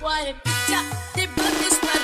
What a picture. They brought this one.